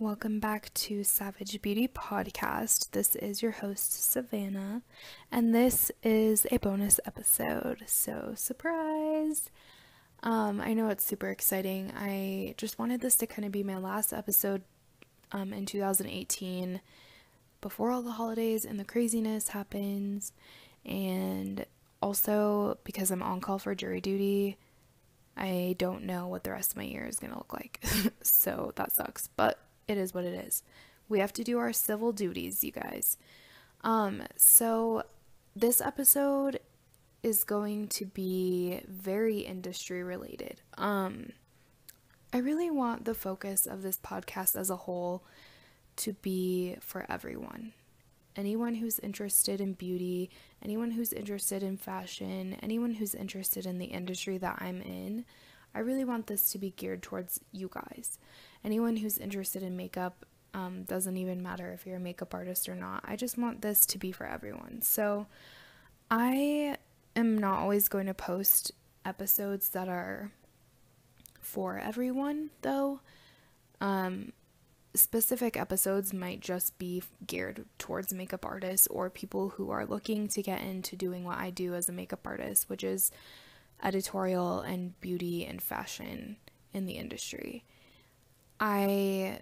Welcome back to Savage Beauty Podcast. This is your host, Savannah, and this is a bonus episode. So, surprise! Um, I know it's super exciting. I just wanted this to kind of be my last episode um, in 2018 before all the holidays and the craziness happens, and also because I'm on call for jury duty. I don't know what the rest of my year is going to look like. so that sucks. But it is what it is. We have to do our civil duties, you guys. Um, so this episode is going to be very industry related. Um, I really want the focus of this podcast as a whole to be for everyone. Anyone who's interested in beauty, anyone who's interested in fashion, anyone who's interested in the industry that I'm in, I really want this to be geared towards you guys anyone who's interested in makeup um, doesn't even matter if you're a makeup artist or not. I just want this to be for everyone. So I am not always going to post episodes that are for everyone, though. Um, specific episodes might just be geared towards makeup artists or people who are looking to get into doing what I do as a makeup artist, which is editorial and beauty and fashion in the industry. I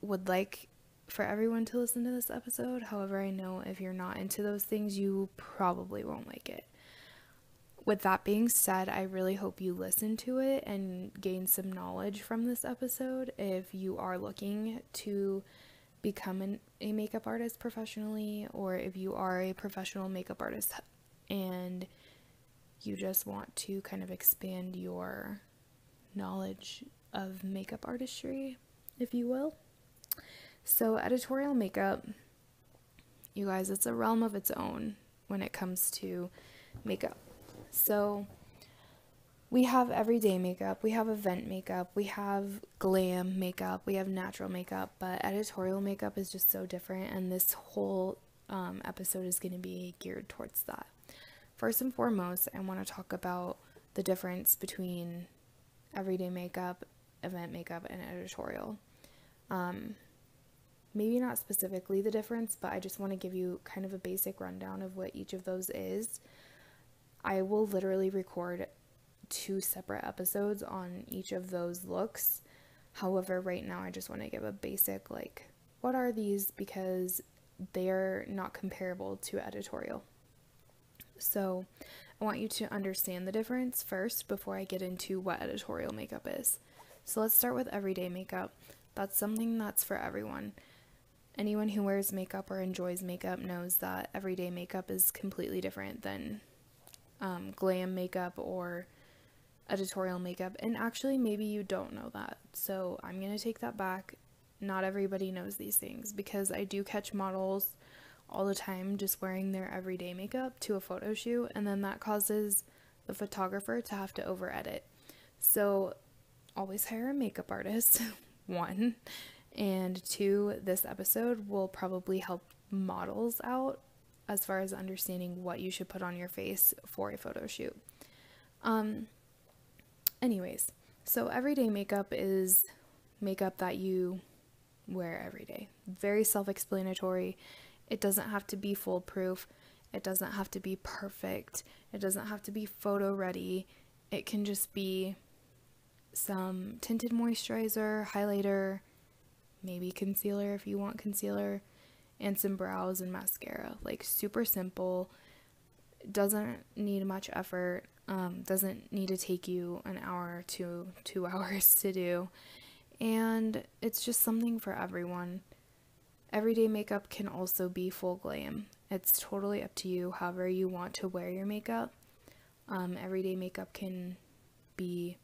would like for everyone to listen to this episode. However, I know if you're not into those things, you probably won't like it. With that being said, I really hope you listen to it and gain some knowledge from this episode if you are looking to become an, a makeup artist professionally or if you are a professional makeup artist and you just want to kind of expand your knowledge of makeup artistry, if you will. So, editorial makeup, you guys, it's a realm of its own when it comes to makeup. So, we have everyday makeup, we have event makeup, we have glam makeup, we have natural makeup, but editorial makeup is just so different, and this whole um, episode is going to be geared towards that. First and foremost, I want to talk about the difference between everyday makeup event makeup and editorial. Um, maybe not specifically the difference, but I just want to give you kind of a basic rundown of what each of those is. I will literally record two separate episodes on each of those looks. However, right now I just want to give a basic like what are these because they're not comparable to editorial. So, I want you to understand the difference first before I get into what editorial makeup is. So let's start with everyday makeup. That's something that's for everyone. Anyone who wears makeup or enjoys makeup knows that everyday makeup is completely different than um, glam makeup or editorial makeup. And actually, maybe you don't know that. So I'm to take that back. Not everybody knows these things because I do catch models all the time just wearing their everyday makeup to a photo shoot, and then that causes the photographer to have to over edit. So always hire a makeup artist, one. And two, this episode will probably help models out as far as understanding what you should put on your face for a photo shoot. Um, anyways, so everyday makeup is makeup that you wear every day. Very self explanatory. It doesn't have to be foolproof. It doesn't have to be perfect. It doesn't have to be photo ready. It can just be some tinted moisturizer, highlighter, maybe concealer if you want concealer, and some brows and mascara. Like super simple. Doesn't need much effort. Um, doesn't need to take you an hour to two hours to do. And it's just something for everyone. Everyday makeup can also be full glam. It's totally up to you, however, you want to wear your makeup. Um, everyday makeup can be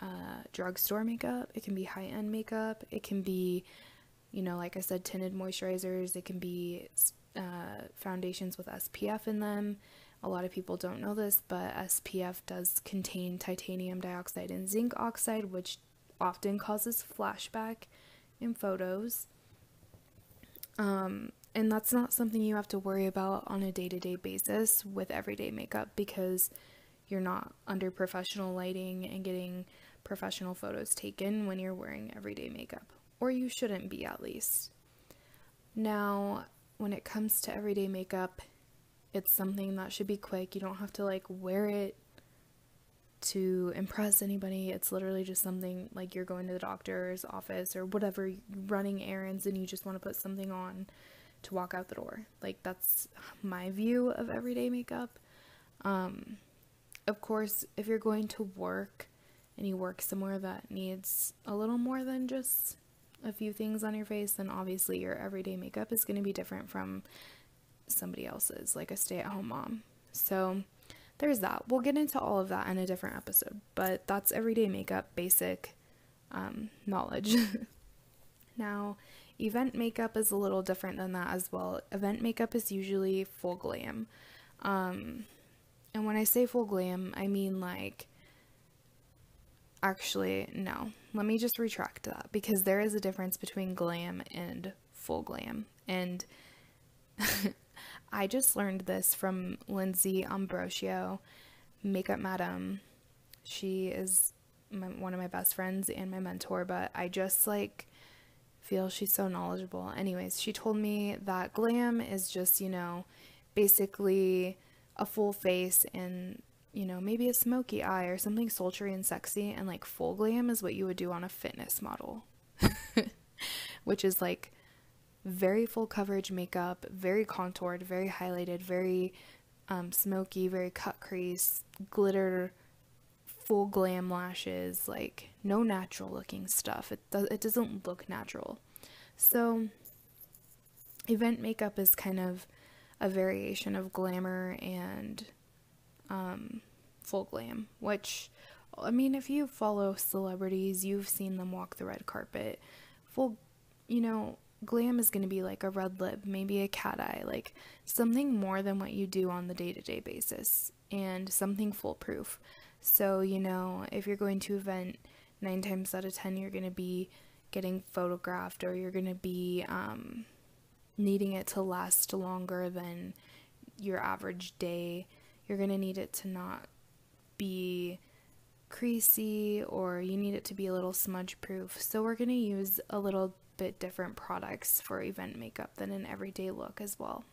uh, drugstore makeup, it can be high end makeup, it can be, you know, like I said, tinted moisturizers, it can be uh, foundations with SPF in them. A lot of people don't know this, but SPF does contain titanium dioxide and zinc oxide, which often causes flashback in photos. Um, and that's not something you have to worry about on a day to day basis with everyday makeup because you're not under professional lighting and getting professional photos taken when you're wearing everyday makeup, or you shouldn't be at least. Now, when it comes to everyday makeup, it's something that should be quick. You don't have to like wear it to impress anybody. It's literally just something like you're going to the doctor's office or whatever, running errands, and you just want to put something on to walk out the door. Like, that's my view of everyday makeup. Um, of course, if you're going to work and you work somewhere that needs a little more than just a few things on your face, then obviously your everyday makeup is going to be different from somebody else's, like a stay at home mom. So, there's that. We'll get into all of that in a different episode, but that's everyday makeup basic um, knowledge. now, event makeup is a little different than that as well. Event makeup is usually full glam. Um, and when I say full glam, I mean like. Actually, no. Let me just retract that because there is a difference between glam and full glam. And I just learned this from Lindsay Ambrosio, Makeup Madam. She is my, one of my best friends and my mentor, but I just like feel she's so knowledgeable. Anyways, she told me that glam is just, you know, basically a full face and, you know, maybe a smoky eye or something sultry and sexy, and like full glam is what you would do on a fitness model, which is like very full coverage makeup, very contoured, very highlighted, very um, smoky, very cut crease, glitter, full glam lashes, like no natural looking stuff. It does it doesn't look natural. So event makeup is kind of a variation of glamour and um, full glam, which I mean, if you follow celebrities, you've seen them walk the red carpet. Full, you know, glam is going to be like a red lip, maybe a cat eye, like something more than what you do on the day to day basis, and something foolproof. So, you know, if you're going to event, nine times out of ten, you're going to be getting photographed or you're going to be um, needing it to last longer than your average day. You're going to need it to not be creasy or you need it to be a little smudge proof. So, we're going to use a little bit different products for event makeup than an everyday look as well.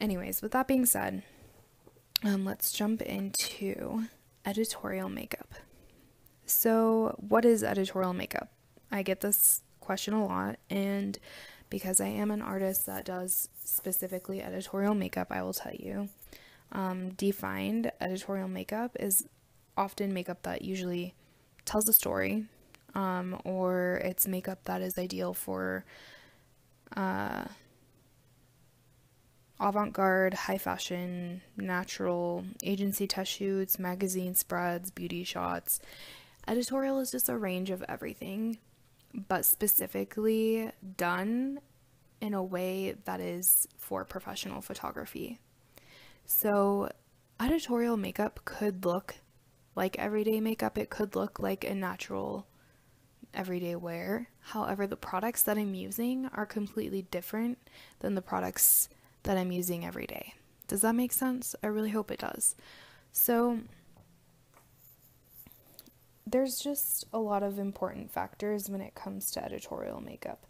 Anyways, with that being said, um, let's jump into editorial makeup. So, what is editorial makeup? I get this question a lot, and because I am an artist that does specifically editorial makeup, I will tell you. Um, defined editorial makeup is often makeup that usually tells a story um, or it's makeup that is ideal for uh, avant garde, high fashion, natural, agency test shoots, magazine spreads, beauty shots. Editorial is just a range of everything, but specifically done in a way that is for professional photography. So, editorial makeup could look like everyday makeup, it could look like a natural everyday wear. However, the products that I'm using are completely different than the products that I'm using every day. Does that make sense? I really hope it does. So, there's just a lot of important factors when it comes to editorial makeup.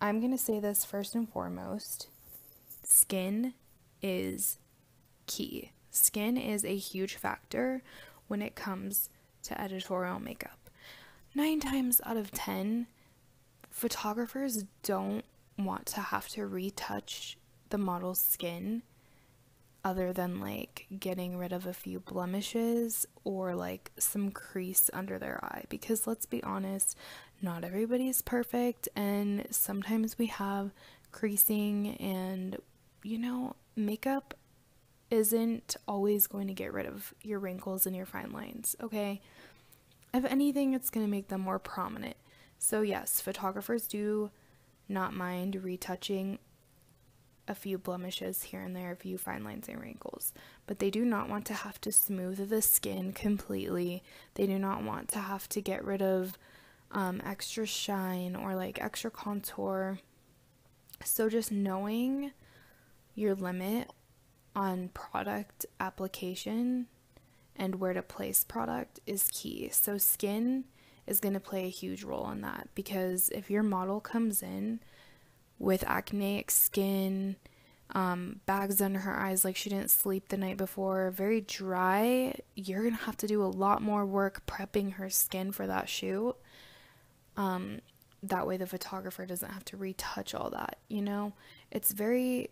I'm going to say this first and foremost skin is key. Skin is a huge factor when it comes to editorial makeup nine times out of ten, photographers don't want to have to retouch the model's skin other than like getting rid of a few blemishes or like some crease under their eye because let's be honest not everybody's perfect and sometimes we have creasing and you know makeup isn't always going to get rid of your wrinkles and your fine lines okay if anything, it's going to make them more prominent. So, yes, photographers do not mind retouching a few blemishes here and there, a few fine lines and wrinkles, but they do not want to have to smooth the skin completely. They do not want to have to get rid of um, extra shine or like extra contour So just knowing your limit on product application and where to place product is key. So skin is going to play a huge role in that because if your model comes in with acneic skin, um, bags under her eyes like she didn't sleep the night before, very dry, you're going to have to do a lot more work prepping her skin for that shoot. Um, that way the photographer doesn't have to retouch all that, you know? It's very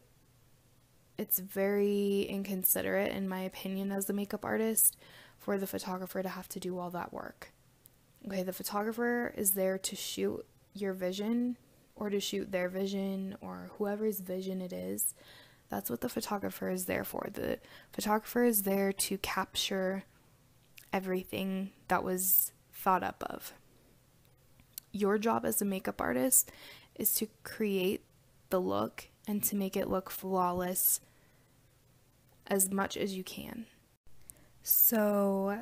it's very inconsiderate in my opinion as the makeup artist for the photographer to have to do all that work. Okay, the photographer is there to shoot your vision or to shoot their vision or whoever's vision it is. That's what the photographer is there for. The photographer is there to capture everything that was thought up of. Your job as a makeup artist is to create the look and to make it look flawless as much as you can. So,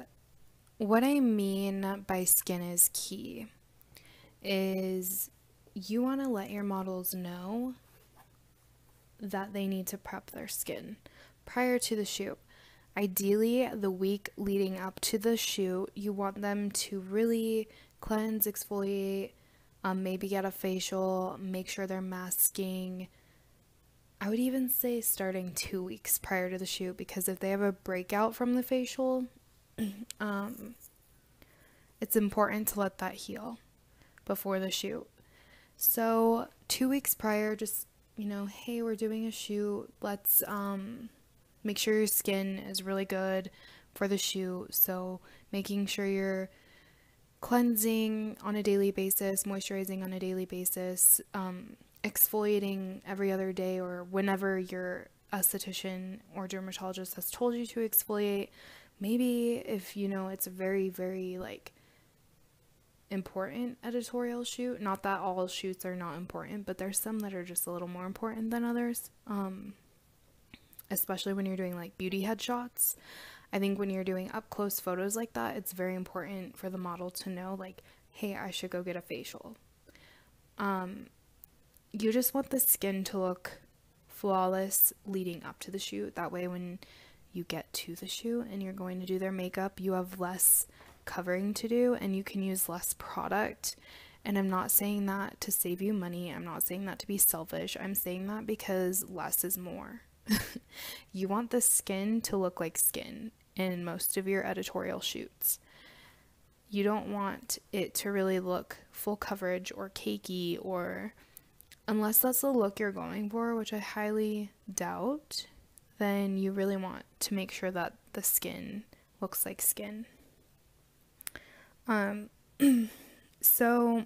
what I mean by skin is key is you want to let your models know that they need to prep their skin prior to the shoot. Ideally, the week leading up to the shoot, you want them to really cleanse, exfoliate, um, maybe get a facial, make sure they're masking. I would even say starting two weeks prior to the shoot because if they have a breakout from the facial, um, it's important to let that heal before the shoot. So, two weeks prior, just, you know, hey, we're doing a shoot. Let's um, make sure your skin is really good for the shoot. So, making sure you're cleansing on a daily basis, moisturizing on a daily basis, um, exfoliating every other day or whenever your esthetician or dermatologist has told you to exfoliate. Maybe if you know it's a very, very like important editorial shoot. Not that all shoots are not important, but there's some that are just a little more important than others. Um, especially when you're doing like beauty headshots. I think when you're doing up close photos like that, it's very important for the model to know, like, hey, I should go get a facial. Um, you just want the skin to look flawless leading up to the shoot. That way, when you get to the shoot and you're going to do their makeup, you have less covering to do and you can use less product. And I'm not saying that to save you money. I'm not saying that to be selfish. I'm saying that because less is more. you want the skin to look like skin in most of your editorial shoots. You don't want it to really look full coverage or cakey or unless that's the look you're going for, which I highly doubt, then you really want to make sure that the skin looks like skin. Um, so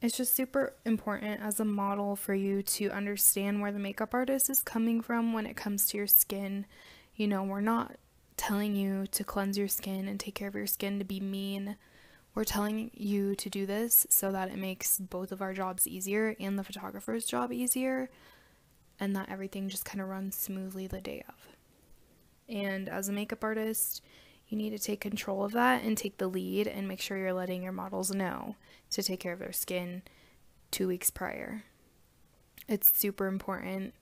it's just super important as a model for you to understand where the makeup artist is coming from when it comes to your skin. You know, we're not telling you to cleanse your skin and take care of your skin to be mean. We're telling you to do this so that it makes both of our jobs easier and the photographer's job easier, and that everything just kind of runs smoothly the day of. And as a makeup artist, you need to take control of that and take the lead and make sure you're letting your models know to take care of their skin two weeks prior. It's super important.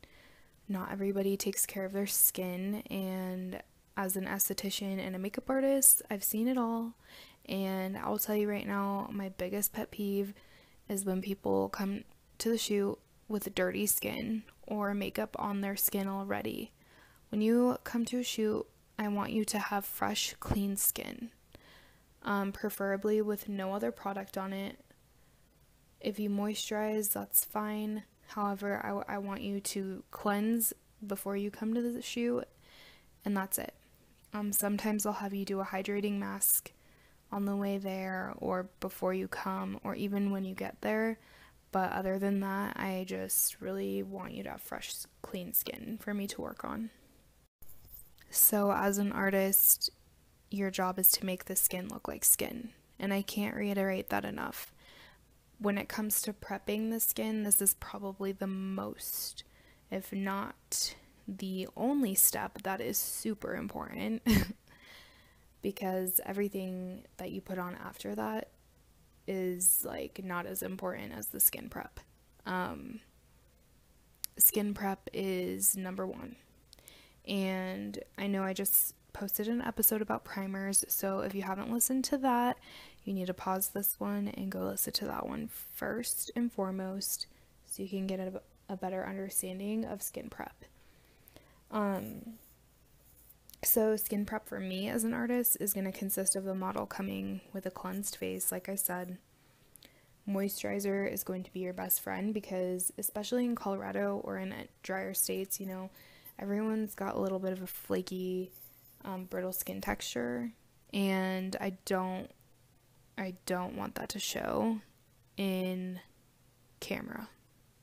Not everybody takes care of their skin, and as an esthetician and a makeup artist, I've seen it all. And I'll tell you right now, my biggest pet peeve is when people come to the shoot with dirty skin or makeup on their skin already. When you come to a shoot I want you to have fresh, clean skin, um, preferably with no other product on it. If you moisturize, that's fine. However, I, I want you to cleanse before you come to the shoot, and that's it. Um, sometimes I'll have you do a hydrating mask on the way there, or before you come, or even when you get there. But other than that, I just really want you to have fresh, clean skin for me to work on. So, as an artist, your job is to make the skin look like skin. And I can't reiterate that enough. When it comes to prepping the skin, this is probably the most, if not the only step that is super important because everything that you put on after that is like not as important as the skin prep. Um, skin prep is number one. And I know I just posted an episode about primers, so if you haven't listened to that, you need to pause this one and go listen to that one first and foremost so you can get a, a better understanding of skin prep. Um, so, skin prep for me as an artist is going to consist of the model coming with a cleansed face, like I said. Moisturizer is going to be your best friend because, especially in Colorado or in drier states, you know, everyone's got a little bit of a flaky, um, brittle skin texture, and I don't, I don't want that to show in camera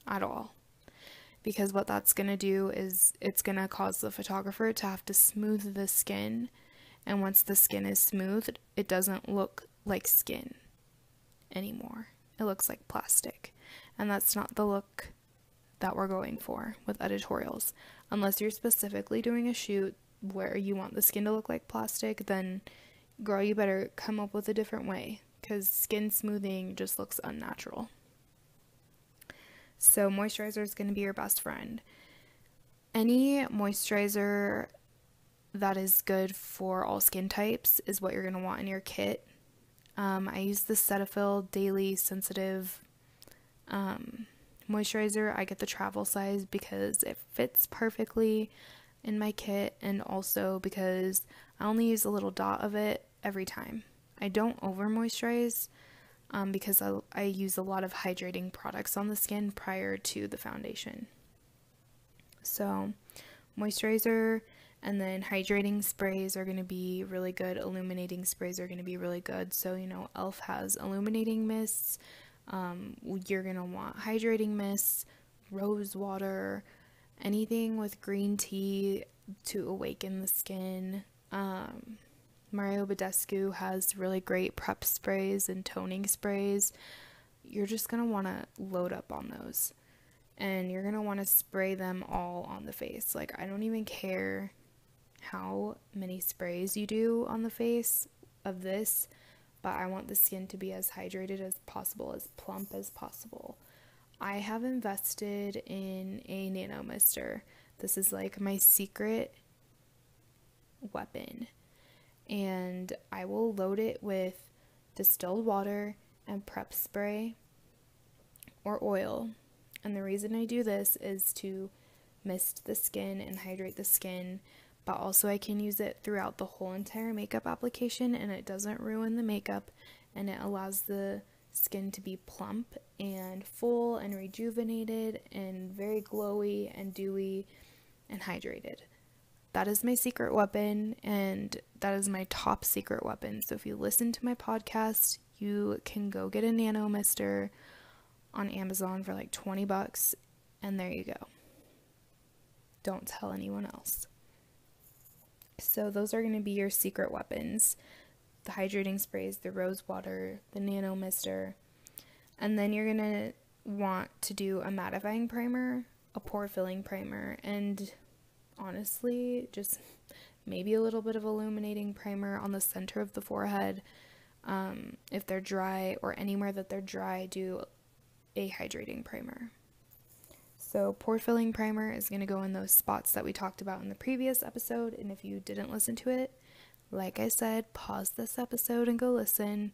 at all because what that's going to do is it's going to cause the photographer to have to smooth the skin. And once the skin is smoothed it doesn't look like skin anymore. It looks like plastic. And that's not the look that we're going for with editorials. Unless you're specifically doing a shoot where you want the skin to look like plastic then girl you better come up with a different way because skin smoothing just looks unnatural so, moisturizer is going to be your best friend. Any moisturizer that is good for all skin types is what you're going to want in your kit. Um, I use the Cetaphil Daily Sensitive um, moisturizer. I get the travel size because it fits perfectly in my kit and also because I only use a little dot of it every time. I don't over moisturize um, because I, I use a lot of hydrating products on the skin prior to the foundation. So, moisturizer and then hydrating sprays are going to be really good. Illuminating sprays are going to be really good. So, you know, e.l.f. has illuminating mists. Um, you're going to want hydrating mists, rose water, anything with green tea to awaken the skin. Um, Mario Badescu has really great prep sprays and toning sprays. You're just going to want to load up on those. And you're going to want to spray them all on the face. Like, I don't even care how many sprays you do on the face of this, but I want the skin to be as hydrated as possible, as plump as possible. I have invested in a nano mister. This is like my secret weapon and I will load it with distilled water and prep spray or oil. And the reason I do this is to mist the skin and hydrate the skin, but also I can use it throughout the whole entire makeup application and it doesn't ruin the makeup and it allows the skin to be plump and full and rejuvenated and very glowy and dewy and hydrated that is my secret weapon and that is my top secret weapon. So if you listen to my podcast, you can go get a nano mister on Amazon for like 20 bucks and there you go. Don't tell anyone else. So those are going to be your secret weapons. The hydrating sprays, the rose water, the nano mister. And then you're going to want to do a mattifying primer, a pore filling primer, and honestly, just maybe a little bit of illuminating primer on the center of the forehead. Um, if they're dry or anywhere that they're dry, do a hydrating primer. So, pore filling primer is going to go in those spots that we talked about in the previous episode. And if you didn't listen to it, like I said, pause this episode and go listen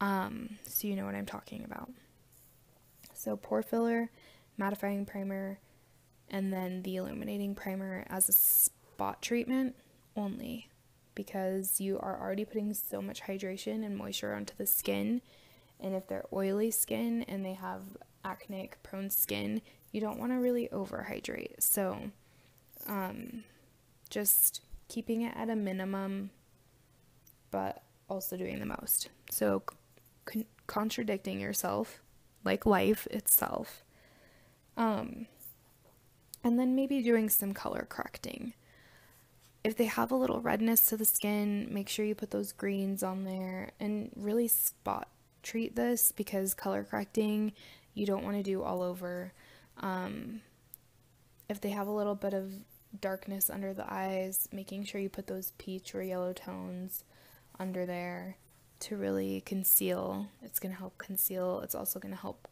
um, so you know what I'm talking about. So, pore filler, mattifying primer, and then the illuminating primer as a spot treatment only because you are already putting so much hydration and moisture onto the skin. And if they're oily skin and they have acne prone skin, you don't want to really overhydrate. So, um, just keeping it at a minimum, but also doing the most. So, con- contradicting yourself, like life itself. Um, and then maybe doing some color correcting. If they have a little redness to the skin, make sure you put those greens on there and really spot treat this because color correcting you don't want to do all over. Um, if they have a little bit of darkness under the eyes, making sure you put those peach or yellow tones under there to really conceal. It's going to help conceal. It's also going to help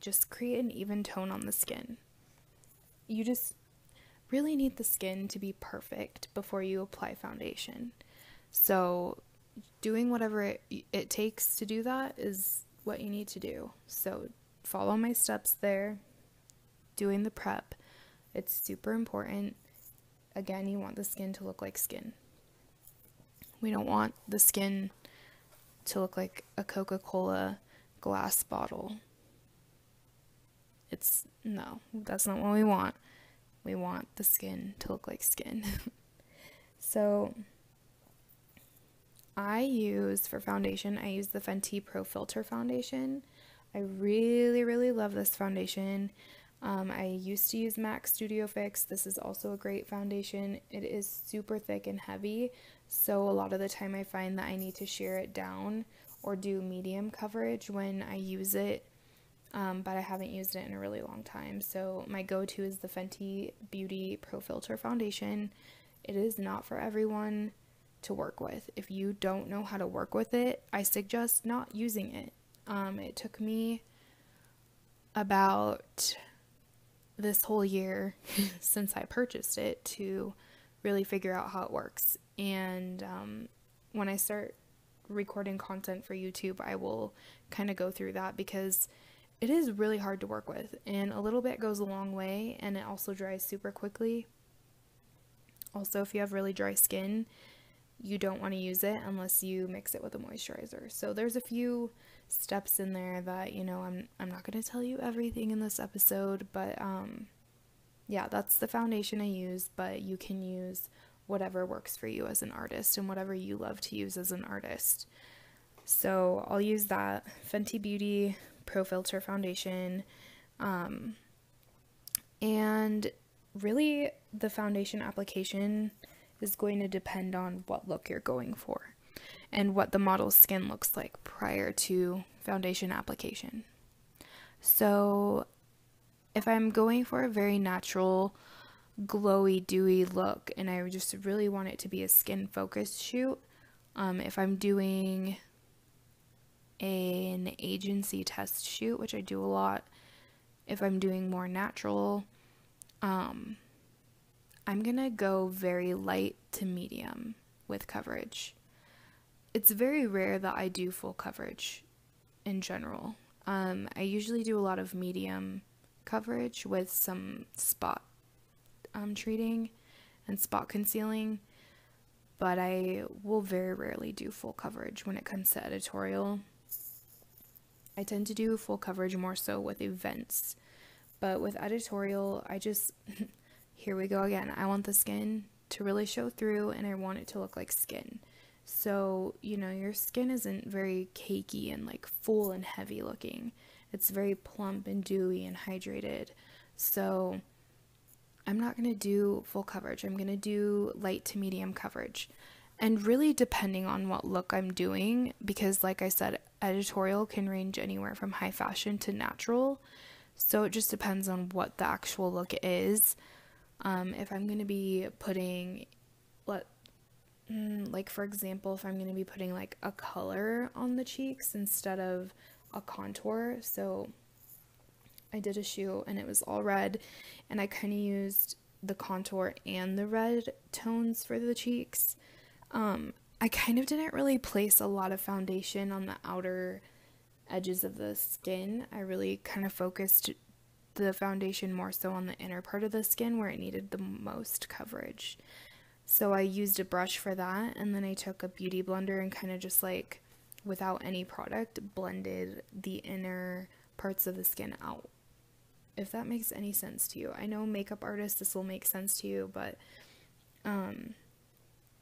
just create an even tone on the skin. You just really need the skin to be perfect before you apply foundation. So, doing whatever it, it takes to do that is what you need to do. So, follow my steps there, doing the prep. It's super important. Again, you want the skin to look like skin. We don't want the skin to look like a Coca Cola glass bottle. It's no, that's not what we want. We want the skin to look like skin. so, I use for foundation, I use the Fenty Pro Filter foundation. I really, really love this foundation. Um, I used to use MAC Studio Fix. This is also a great foundation. It is super thick and heavy, so a lot of the time I find that I need to shear it down or do medium coverage when I use it, um, but I haven't used it in a really long time. So my go to is the Fenty Beauty Pro Filter Foundation. It is not for everyone to work with. If you don't know how to work with it, I suggest not using it. Um, it took me about this whole year since I purchased it to really figure out how it works. And um, when I start recording content for YouTube, I will kind of go through that because it is really hard to work with. And a little bit goes a long way, and it also dries super quickly. Also, if you have really dry skin, you don't want to use it unless you mix it with a moisturizer. So there's a few steps in there that, you know, I'm I'm not going to tell you everything in this episode, but um yeah, that's the foundation I use, but you can use whatever works for you as an artist and whatever you love to use as an artist. So, I'll use that Fenty Beauty Pro Filter foundation. Um and really the foundation application is going to depend on what look you're going for and what the model's skin looks like prior to foundation application. So, if I'm going for a very natural, glowy, dewy look and I just really want it to be a skin focused shoot, um, if I'm doing an agency test shoot, which I do a lot, if I'm doing more natural, um, I'm gonna go very light to medium with coverage. It's very rare that I do full coverage in general. Um, I usually do a lot of medium coverage with some spot um, treating and spot concealing, but I will very rarely do full coverage when it comes to editorial. I tend to do full coverage more so with events, but with editorial, I just here we go again. I want the skin to really show through and I want it to look like skin. So, you know, your skin isn't very cakey and like full and heavy looking. It's very plump and dewy and hydrated. So, I'm not going to do full coverage. I'm going to do light to medium coverage. And really depending on what look I'm doing because like I said, editorial can range anywhere from high fashion to natural. So it just depends on what the actual look is. Um, if I'm going to be putting, let, mm, like for example, if I'm going to be putting like a color on the cheeks instead of a contour, so I did a shoe and it was all red, and I kind of used the contour and the red tones for the cheeks. Um, I kind of didn't really place a lot of foundation on the outer edges of the skin. I really kind of focused the foundation more so on the inner part of the skin where it needed the most coverage. So I used a brush for that and then I took a beauty blender and kind of just like without any product blended the inner parts of the skin out. If that makes any sense to you. I know makeup artists this will make sense to you, but um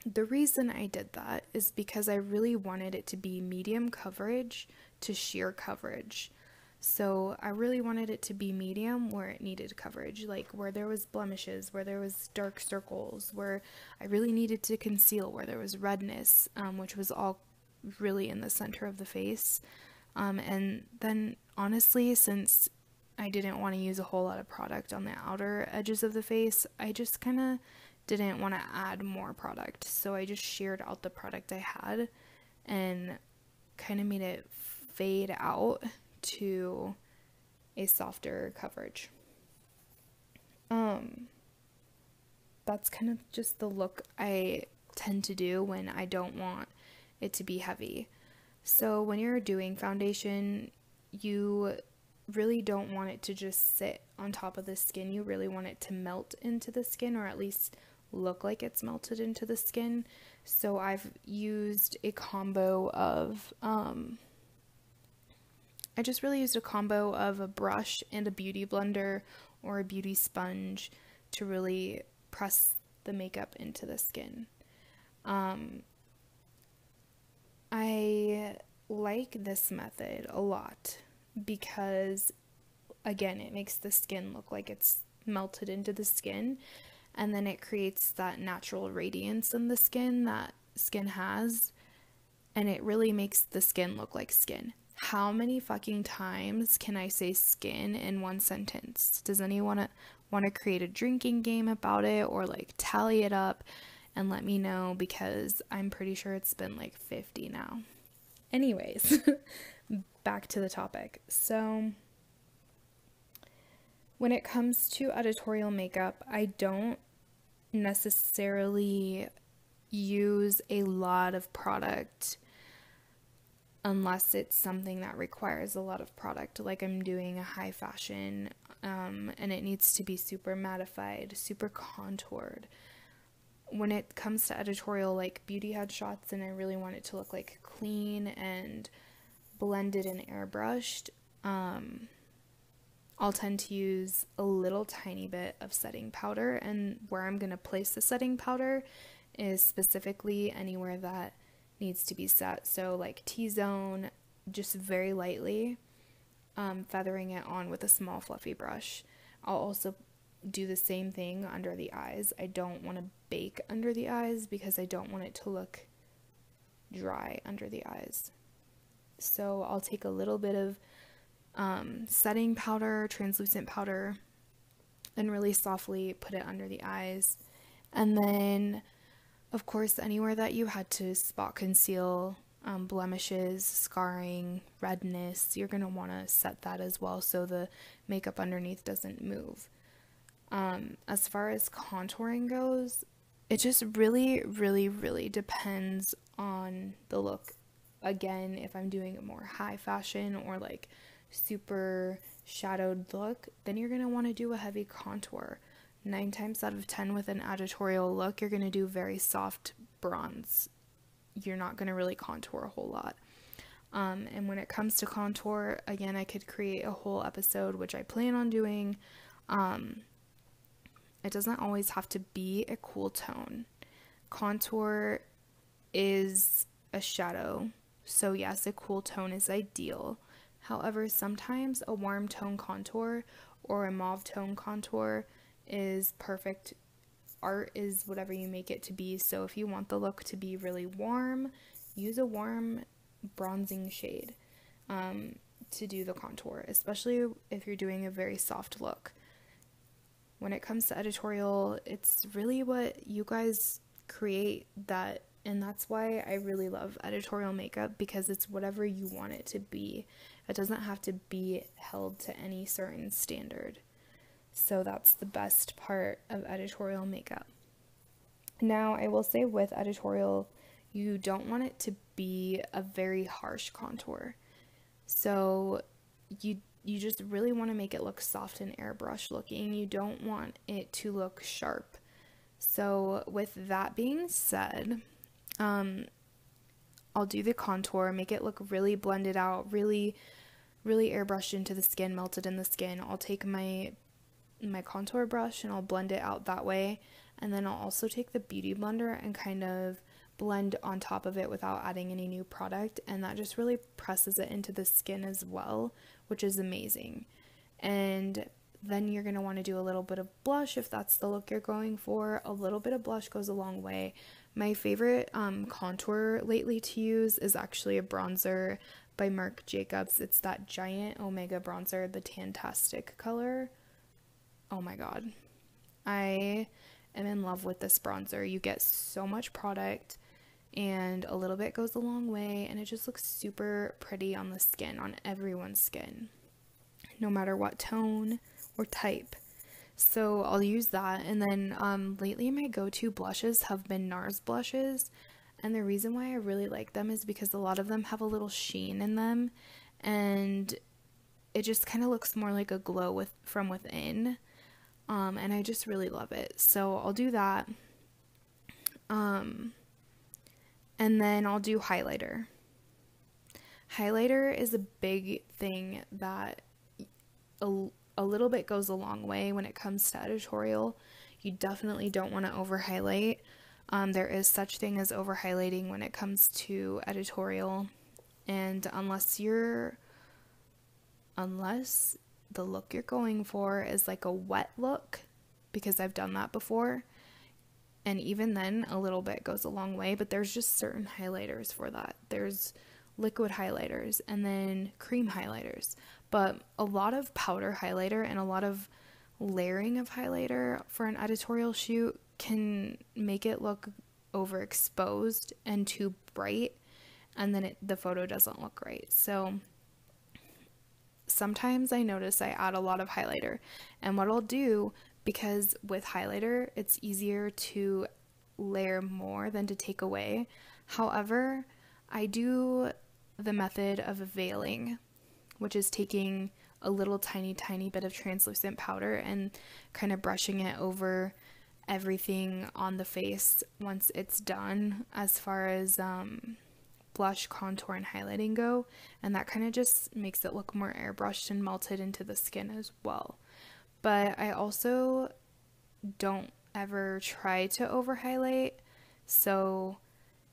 the reason I did that is because I really wanted it to be medium coverage to sheer coverage. So I really wanted it to be medium where it needed coverage, like where there was blemishes, where there was dark circles, where I really needed to conceal, where there was redness, um, which was all really in the center of the face. Um, and then honestly, since I didn't want to use a whole lot of product on the outer edges of the face, I just kind of didn't want to add more product. So I just sheared out the product I had and kind of made it fade out to a softer coverage. Um, that's kind of just the look I tend to do when I don't want it to be heavy. So when you're doing foundation, you really don't want it to just sit on top of the skin. You really want it to melt into the skin or at least look like it's melted into the skin. So I've used a combo of um I just really used a combo of a brush and a beauty blender or a beauty sponge to really press the makeup into the skin. Um, I like this method a lot because, again, it makes the skin look like it's melted into the skin and then it creates that natural radiance in the skin that skin has and it really makes the skin look like skin. How many fucking times can I say skin in one sentence? Does anyone want to create a drinking game about it or like tally it up and let me know because I'm pretty sure it's been like 50 now. Anyways, back to the topic. So, when it comes to editorial makeup, I don't necessarily use a lot of product unless it's something that requires a lot of product like i'm doing a high fashion um, and it needs to be super mattified super contoured. When it comes to editorial like beauty headshots and i really want it to look like clean and blended and airbrushed um, I'll tend to use a little tiny bit of setting powder, and where I'm going to place the setting powder is specifically anywhere that needs to be set. So, like T zone, just very lightly, um, feathering it on with a small fluffy brush. I'll also do the same thing under the eyes. I don't want to bake under the eyes because I don't want it to look dry under the eyes. So, I'll take a little bit of um, setting powder, translucent powder, and really softly put it under the eyes. And then, of course, anywhere that you had to spot conceal um, blemishes, scarring, redness, you're going to want to set that as well so the makeup underneath doesn't move. Um, as far as contouring goes, it just really, really, really depends on the look. Again, if I'm doing a more high fashion or like super shadowed look, then you're going to want to do a heavy contour. Nine times out of ten with an editorial look, you're going to do very soft bronze. You're not going to really contour a whole lot. Um, and when it comes to contour, again, I could create a whole episode, which I plan on doing. Um, it doesn't always have to be a cool tone. Contour is a shadow, so yes, a cool tone is ideal. However, sometimes a warm tone contour or a mauve tone contour is perfect. Art is whatever you make it to be. So if you want the look to be really warm, use a warm bronzing shade um, to do the contour, especially if you're doing a very soft look. When it comes to editorial, it's really what you guys create that and that's why I really love editorial makeup because it's whatever you want it to be. It doesn't have to be held to any certain standard. So that's the best part of editorial makeup. Now, I will say with editorial, you don't want it to be a very harsh contour. So you you just really want to make it look soft and airbrush looking. You don't want it to look sharp. So with that being said, um, I'll do the contour, make it look really blended out, really, really airbrushed into the skin, melted in the skin. I'll take my my contour brush and I'll blend it out that way. And then I'll also take the beauty blender and kind of blend on top of it without adding any new product. And that just really presses it into the skin as well, which is amazing. And then you're going to want to do a little bit of blush if that's the look you're going for. A little bit of blush goes a long way. My favorite um, contour lately to use is actually a bronzer by Marc Jacobs. It's that giant Omega bronzer, the Tantastic color. Oh my god. I am in love with this bronzer. You get so much product and a little bit goes a long way and it just looks super pretty on the skin, on everyone's skin. No matter what tone or type. So I'll use that. And then um, lately, my go to blushes have been NARS blushes. And the reason why I really like them is because a lot of them have a little sheen in them. And it just kind of looks more like a glow with from within. Um, and I just really love it. So I'll do that. Um, and then I'll do highlighter. Highlighter is a big thing that a, a little bit goes a long way when it comes to editorial. You definitely don't want to over highlight. Um, there is such thing as over highlighting when it comes to editorial, and unless you're unless the look you're going for is like a wet look, because I've done that before, and even then a little bit goes a long way. But there's just certain highlighters for that. There's liquid highlighters and then cream highlighters. But a lot of powder highlighter and a lot of layering of highlighter for an editorial shoot can make it look overexposed and too bright and then it, the photo doesn't look great. So sometimes I notice I add a lot of highlighter. And what I'll do because with highlighter it's easier to layer more than to take away. However, I do the method of veiling, which is taking a little tiny, tiny bit of translucent powder and kind of brushing it over everything on the face once it's done, as far as um, blush, contour, and highlighting go. And that kind of just makes it look more airbrushed and melted into the skin as well. But I also don't ever try to over highlight. So,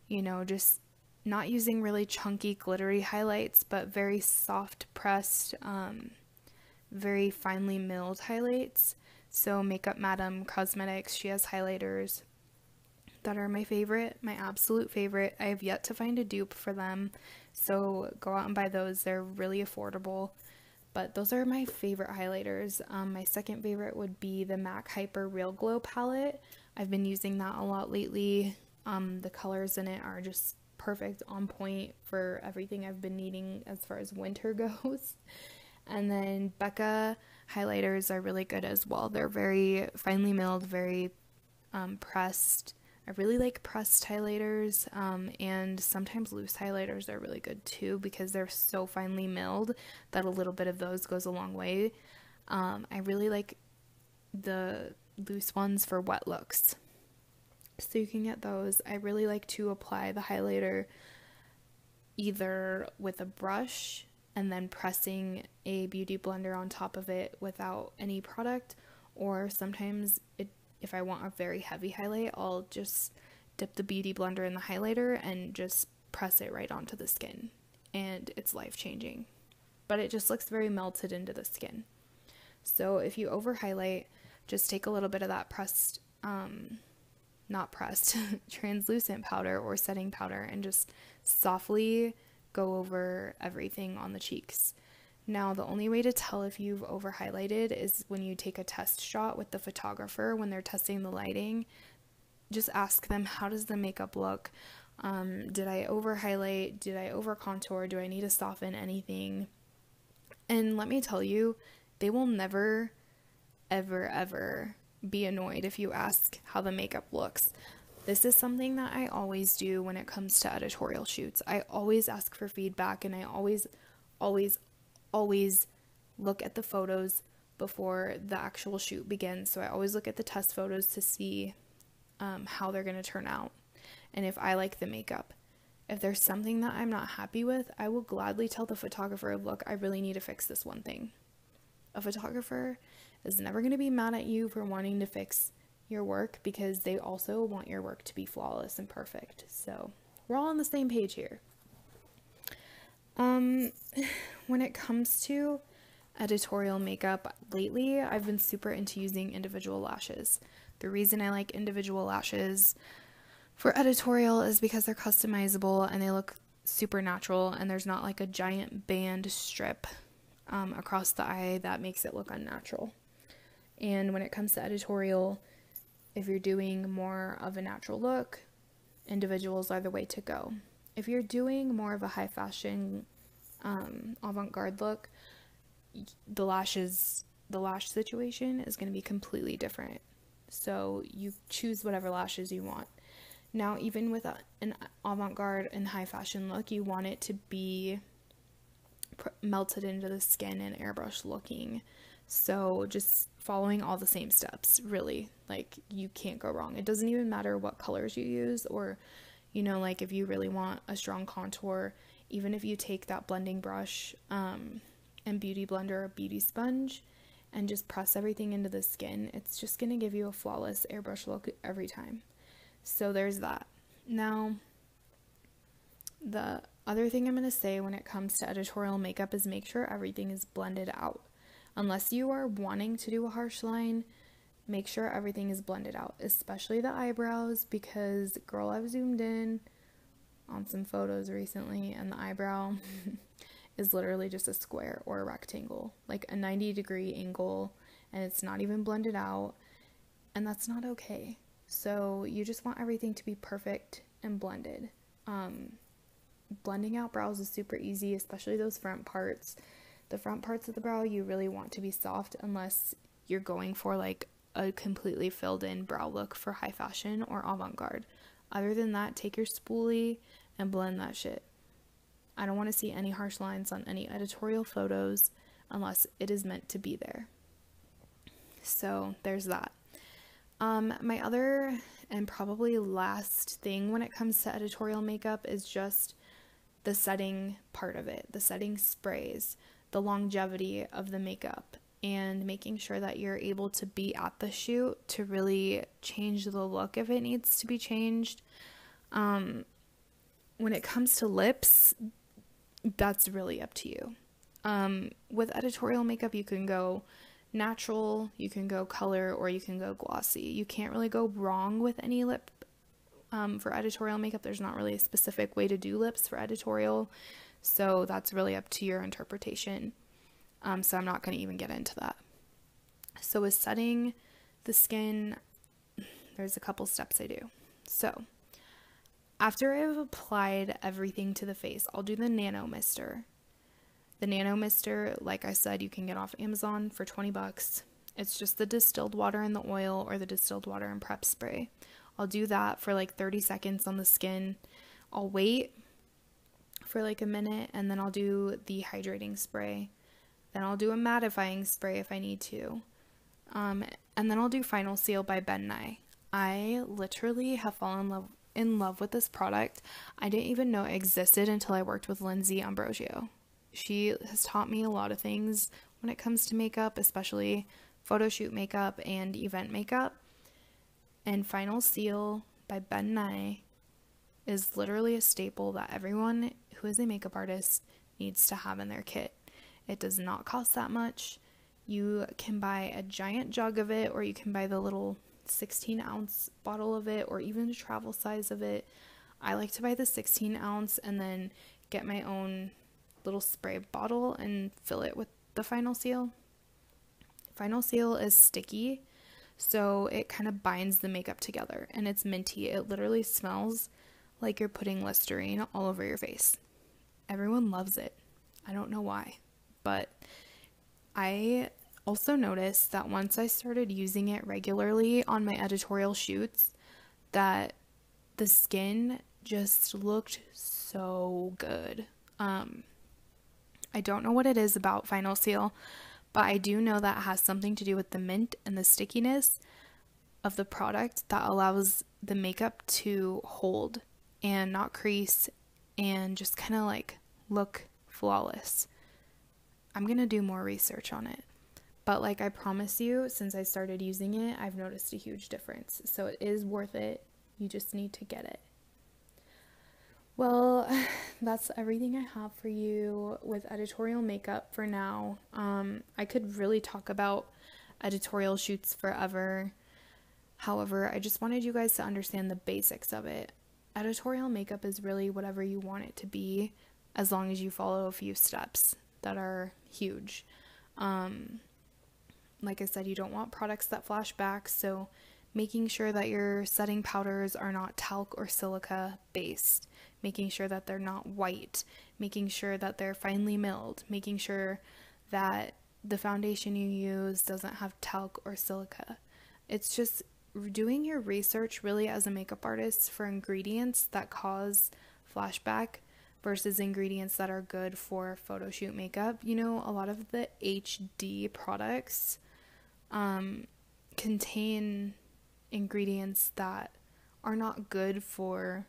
you know, just not using really chunky, glittery highlights, but very soft pressed, um, very finely milled highlights. So, Makeup Madam Cosmetics, she has highlighters that are my favorite, my absolute favorite. I have yet to find a dupe for them, so go out and buy those. They're really affordable. But those are my favorite highlighters. Um, my second favorite would be the MAC Hyper Real Glow palette. I've been using that a lot lately. Um, the colors in it are just perfect, on point for everything I've been needing as far as winter goes. And then Becca highlighters are really good as well. They're very finely milled, very um, pressed. I really like pressed highlighters, um, and sometimes loose highlighters are really good too because they're so finely milled that a little bit of those goes a long way. Um, I really like the loose ones for wet looks. So you can get those. I really like to apply the highlighter either with a brush and then pressing a beauty blender on top of it without any product or sometimes it if I want a very heavy highlight, I'll just dip the beauty blender in the highlighter and just press it right onto the skin and it's life changing. But it just looks very melted into the skin. So if you over highlight, just take a little bit of that pressed um, not pressed, translucent powder or setting powder and just softly go over everything on the cheeks. Now, the only way to tell if you've over highlighted is when you take a test shot with the photographer when they're testing the lighting. Just ask them, how does the makeup look? Um, did I over highlight? Did I over contour? Do I need to soften anything? And let me tell you, they will never, ever, ever be annoyed if you ask how the makeup looks. This is something that I always do when it comes to editorial shoots. I always ask for feedback and I always, always, always look at the photos before the actual shoot begins. So I always look at the test photos to see um, how they're going to turn out and if I like the makeup. If there's something that I'm not happy with, I will gladly tell the photographer, look, I really need to fix this one thing. A photographer is never going to be mad at you for wanting to fix your work because they also want your work to be flawless and perfect. So we're all on the same page here. Um, when it comes to editorial makeup, lately I've been super into using individual lashes. The reason I like individual lashes for editorial is because they're customizable and they look super natural and there's not like a giant band strip um, across the eye that makes it look unnatural. And when it comes to editorial, if you're doing more of a natural look, individuals are the way to go. If you're doing more of a high fashion, um, avant garde look, the lashes the lash situation is going to be completely different. So you choose whatever lashes you want. Now, even with a, an avant garde and high fashion look, you want it to be melted into the skin and airbrush looking. So just following all the same steps, really. Like you can't go wrong. It doesn't even matter what colors you use or you know like if you really want a strong contour, even if you take that blending brush um, and beauty blender or beauty sponge and just press everything into the skin, it's just going to give you a flawless airbrush look every time. So there's that. Now, the other thing I'm going to say when it comes to editorial makeup is make sure everything is blended out. Unless you are wanting to do a harsh line, make sure everything is blended out, especially the eyebrows because girl I've zoomed in on some photos recently and the eyebrow is literally just a square or a rectangle, like a 90 degree angle and it's not even blended out and that's not okay. So you just want everything to be perfect and blended. Um, blending out brows is super easy, especially those front parts. The front parts of the brow you really want to be soft unless you're going for like a completely filled in brow look for high fashion or avant garde. Other than that, take your spoolie and blend that shit. I don't want to see any harsh lines on any editorial photos unless it is meant to be there. So there's that. Um, my other and probably last thing when it comes to editorial makeup is just the setting part of it, the setting sprays, the longevity of the makeup, and making sure that you're able to be at the shoot to really change the look if it needs to be changed. Um, when it comes to lips, that's really up to you. Um, with editorial makeup, you can go natural, you can go color, or you can go glossy. You can't really go wrong with any lip um, for editorial makeup. There's not really a specific way to do lips for editorial, so that's really up to your interpretation. Um, so I'm not going to even get into that. So with setting the skin, there's a couple steps I do. So after I've applied everything to the face, I'll do the Nano Mister. The Nano Mister, like I said, you can get off Amazon for 20 bucks. It's just the distilled water and the oil or the distilled water and prep spray. I'll do that for like 30 seconds on the skin. I'll wait for like a minute and then I'll do the hydrating spray. Then I'll do a mattifying spray if I need to. Um, and then I'll do Final Seal by Ben Nye. I literally have fallen in love in love with this product. I didn't even know it existed until I worked with Lindsay Ambrosio. She has taught me a lot of things when it comes to makeup, especially photo shoot makeup and event makeup. And Final Seal by Ben Nye is literally a staple that everyone who is a makeup artist needs to have in their kit. It does not cost that much. You can buy a giant jug of it, or you can buy the little 16 ounce bottle of it, or even the travel size of it. I like to buy the 16 ounce and then get my own little spray bottle and fill it with the final seal. Final seal is sticky, so it kind of binds the makeup together and it's minty. It literally smells like you're putting Listerine all over your face. Everyone loves it. I don't know why, but I also noticed that once I started using it regularly on my editorial shoots, that the skin just looked so good. Um, I don't know what it is about Final Seal, but I do know that has something to do with the mint and the stickiness of the product that allows the makeup to hold and not crease and just kind of like look flawless. I'm going to do more research on it. But like I promise you, since I started using it, I've noticed a huge difference. So it is worth it. You just need to get it. Well, that's everything I have for you with editorial makeup for now. Um, I could really talk about editorial shoots forever. However, I just wanted you guys to understand the basics of it. Editorial makeup is really whatever you want it to be as long as you follow a few steps that are huge. Um, like I said, you don't want products that flash back, so making sure that your setting powders are not talc or silica based, making sure that they're not white, making sure that they're finely milled, making sure that the foundation you use doesn't have talc or silica. It's just doing your research really as a makeup artist for ingredients that cause flashback versus ingredients that are good for photo shoot makeup. You know, a lot of the HD products um, contain ingredients that are not good for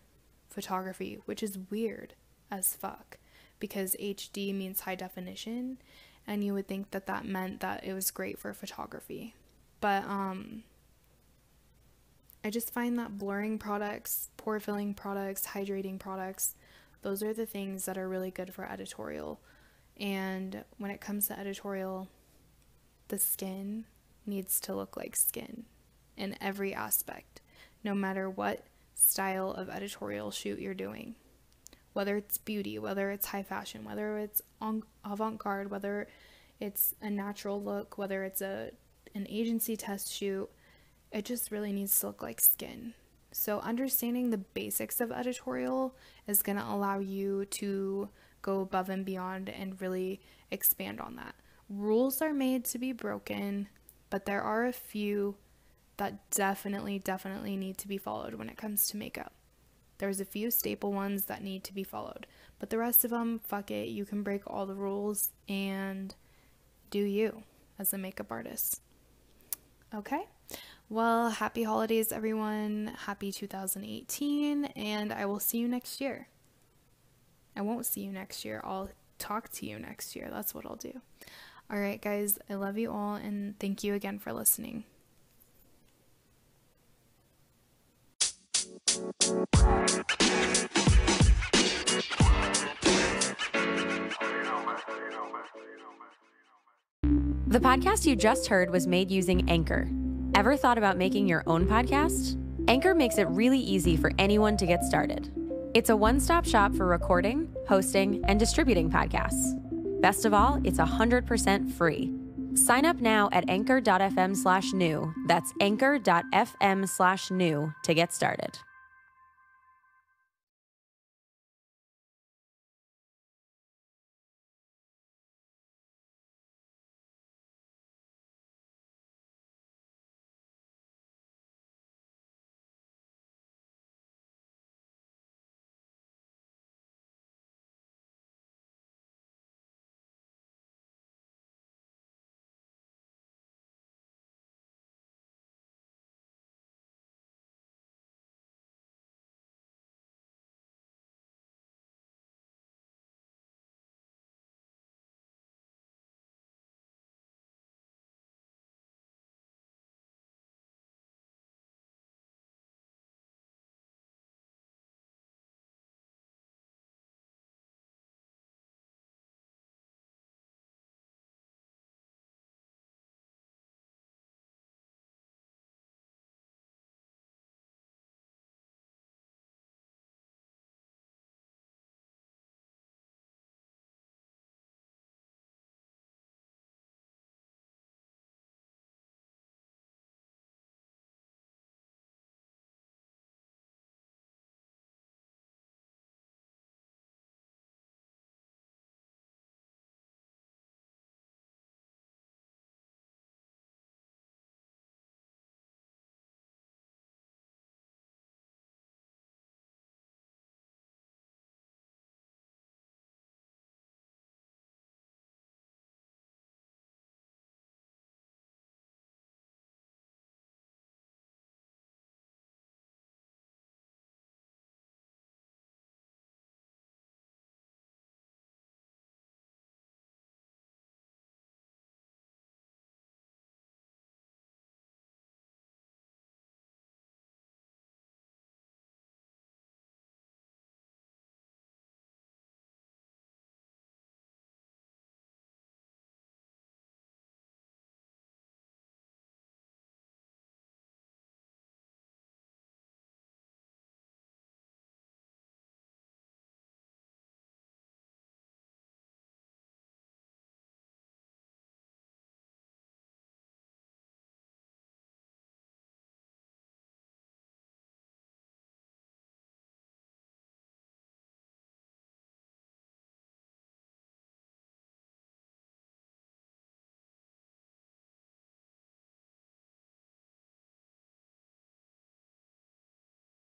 photography, which is weird as fuck because HD means high definition and you would think that that meant that it was great for photography. But um I just find that blurring products, pore filling products, hydrating products, those are the things that are really good for editorial. And when it comes to editorial, the skin needs to look like skin in every aspect, no matter what style of editorial shoot you're doing. Whether it's beauty, whether it's high fashion, whether it's avant garde, whether it's a natural look, whether it's a an agency test shoot, it just really needs to look like skin. So, understanding the basics of editorial is going to allow you to go above and beyond and really expand on that. Rules are made to be broken, but there are a few that definitely, definitely need to be followed when it comes to makeup. There's a few staple ones that need to be followed, but the rest of them, fuck it, you can break all the rules and do you as a makeup artist. Okay? Well, happy holidays, everyone. Happy 2018, and I will see you next year. I won't see you next year. I'll talk to you next year. That's what I'll do. All right, guys, I love you all, and thank you again for listening. The podcast you just heard was made using Anchor. Ever thought about making your own podcast? Anchor makes it really easy for anyone to get started. It's a one stop shop for recording, hosting, and distributing podcasts. Best of all, it's 100% free. Sign up now at anchor.fm slash new. That's anchor.fm slash new to get started.